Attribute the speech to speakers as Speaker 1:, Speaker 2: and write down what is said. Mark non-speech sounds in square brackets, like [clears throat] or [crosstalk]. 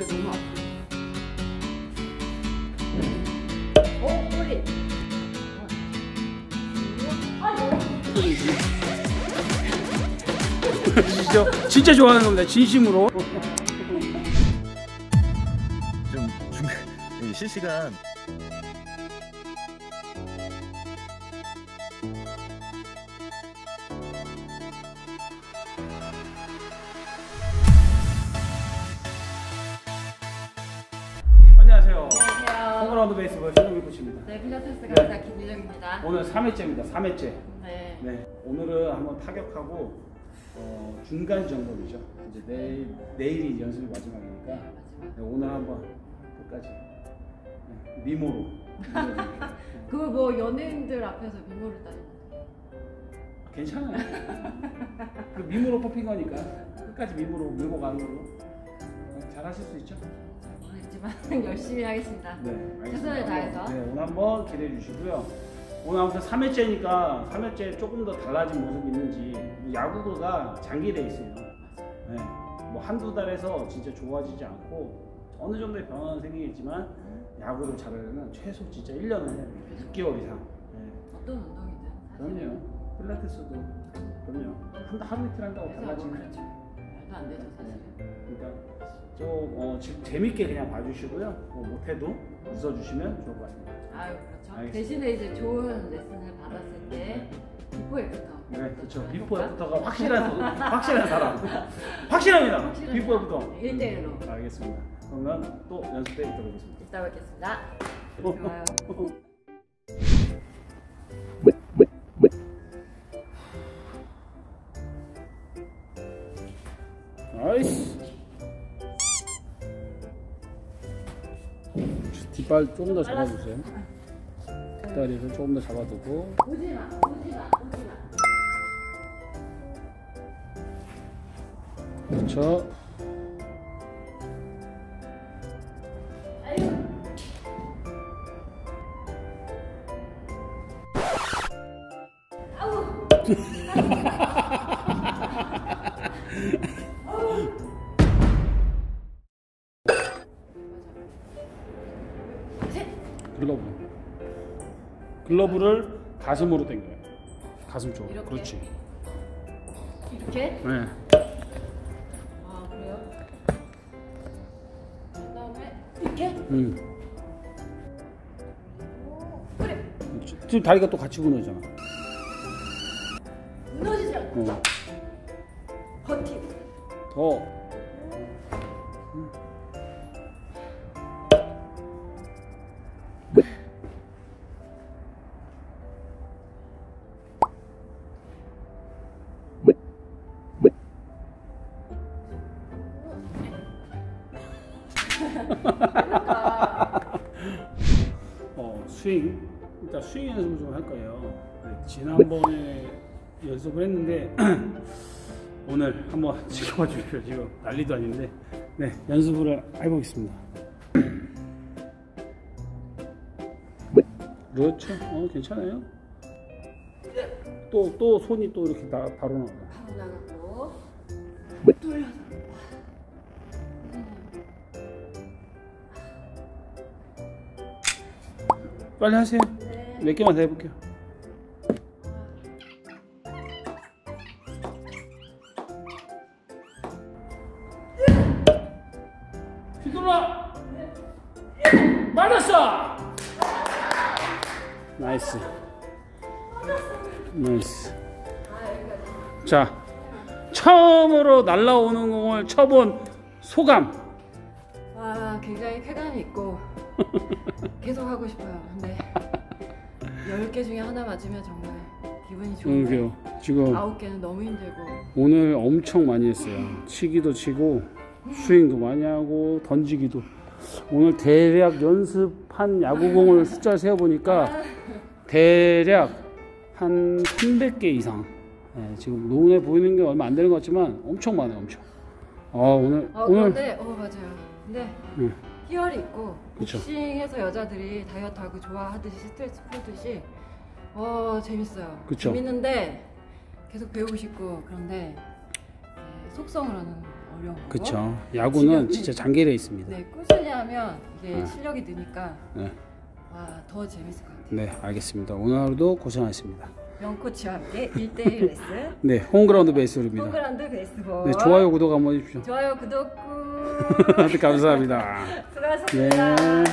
Speaker 1: 왜 너무 아프지? 어, 꼬리.
Speaker 2: 진짜 진짜 좋아하는 겁니다. 진심으로.
Speaker 3: 좀 중간 이 실시간
Speaker 2: 홈그라운드 베이스볼 신동기 코치입니다.
Speaker 1: 네, 필라테스 강사 김유정입니다.
Speaker 2: 오늘 3회째입니다. 3회째.
Speaker 1: 네.
Speaker 2: 네. 오늘은 한번 타격하고 어, 중간 점검이죠. 이제 내일 내일이 연습이 마지막이니까
Speaker 1: 마지막.
Speaker 2: 네, 오늘 한번 끝까지 네, 미모로. [laughs]
Speaker 1: 그거 뭐 연예인들 앞에서 미모를 따지는
Speaker 2: 괜찮아요. 그 미모로 뽑힌 거니까 끝까지 미모로 밀고 가는 걸로 어, 잘하실 수 있죠?
Speaker 1: 모르겠지만 [laughs] 열심히 하겠습니다.
Speaker 2: 네, 알겠습니다.
Speaker 1: 최선을 다해서.
Speaker 2: 네, 오늘 한번 기대해 주시고요. 오늘 아무튼 3회째니까 3회째 조금 더 달라진 모습이 있는지 야구가 장기돼 있어요. 네, 뭐 한두 달에서 진짜 좋아지지 않고 어느 정도의 변화는 생기겠지만 야구를 잘하려면 최소 진짜 1년은 해야 돼요. 6개월 이상. 네,
Speaker 1: 어떤 운동이든.
Speaker 2: 그럼요. 필라테스도 그럼요. 한 하루 이틀 한다고
Speaker 1: 뭐
Speaker 2: 달라지는
Speaker 1: 그렇죠. 말도 안 되죠 사실.
Speaker 2: 그러니까 좀 어, 지금 재밌게 그냥 봐주시고요. 뭐 못해도 웃어주시면 좋을 것 같습니다.
Speaker 1: 아유 그렇죠.
Speaker 2: 알겠습니다.
Speaker 1: 대신에 이제 좋은 레슨을 받았을 때 before after.
Speaker 2: 네, 그렇죠. 비포 애프터가 확실한 확실한 사람. 확실합니다. before after.
Speaker 1: 1대1로.
Speaker 2: 알겠습니다. 그러면 또 연습 때 들어보겠습니다.
Speaker 1: 이따 뵙겠습니다.
Speaker 2: 어,
Speaker 1: 좋아요.
Speaker 2: 나이스. 뒷발 조금 더 잡아주세요. 뒷다리를 조금 더 잡아두고. 그렇죠.
Speaker 1: 아우.
Speaker 2: 글러브. 글러브를 가슴으로 당겨요. 가슴 쪽으로.
Speaker 1: 이렇게?
Speaker 2: 그렇지.
Speaker 1: 이렇게?
Speaker 2: 네.
Speaker 1: 아 그래요? 그다음에 이렇게?
Speaker 2: 음.
Speaker 1: 그래.
Speaker 2: 지금 다리가 또 같이 무너지잖아.
Speaker 1: 무너지지 않고
Speaker 2: 어.
Speaker 1: 버티고.
Speaker 2: 더.
Speaker 1: 그
Speaker 2: 어, 스윙. 일단 스윙 연습을 좀 할 거예요. 네, 지난번에 연습을 했는데 [clears throat] 오늘 한번 지켜봐 주십시오. 지금 난리도 아닌데 네 연습을 해보겠습니다. 그렇죠. 어 괜찮아요. 또 또 손이 또 이렇게 나, 바로 나와요.
Speaker 1: 바로 나가고 돌려서.
Speaker 2: 빨리 하세요.
Speaker 1: 네.
Speaker 2: 몇 개만 더 해볼게요. 휘둘러! 맞았어! Nice. Nice. 자, 처음으로 날라오는 공을 쳐본 소감.
Speaker 1: 와 굉장히 쾌감이 있고 [laughs] 계속 하고 싶어요. 근데 10개 중에 하나 맞으면 정말 기분이
Speaker 2: 응,
Speaker 1: 좋은데
Speaker 2: 그래요. 지금
Speaker 1: 아홉 개는 너무 힘들고
Speaker 2: 오늘 엄청 많이 했어요. 치기도 치고 스윙도 많이 하고 던지기도. 오늘 대략 연습한 야구공을 숫자 세어 보니까 대략 한 300개 이상. 네, 지금 눈에 보이는 게 얼마 안 되는 것 같지만 엄청 많아요, 엄청. 아 오늘
Speaker 1: 어
Speaker 2: 오늘
Speaker 1: 그런데 어 맞아요. 근데
Speaker 2: 응.
Speaker 1: 희열이 있고
Speaker 2: 그쵸.
Speaker 1: 복싱해서 여자들이 다이어트하고 좋아하듯이 스트레스 풀듯이 어 재밌어요.
Speaker 2: 그쵸.
Speaker 1: 재밌는데 계속 배우고 싶고 그런데 네, 속성으로는 어려운.
Speaker 2: 그쵸. 야구는
Speaker 1: 지금-
Speaker 2: 진짜 장기례 있습니다.
Speaker 1: 네, 꾸준히 하면 이게
Speaker 2: 네.
Speaker 1: 실력이 느니까
Speaker 2: 네.
Speaker 1: 와, 더 재밌을 것 같아요.
Speaker 2: 네, 알겠습니다. 오늘 하루도 고생하셨습니다.
Speaker 1: 명코치와 함께 1대1 레슨. [laughs]
Speaker 2: 네, 홈그라운드 베이스볼입니다.
Speaker 1: 홈그라운드 베이스볼.
Speaker 2: 네, 좋아요, 구독 한번 해주십시오.
Speaker 1: 좋아요, 구독 꾹. [laughs]
Speaker 2: 감사합니다. [laughs]
Speaker 1: 수고하셨습니다.
Speaker 2: 네.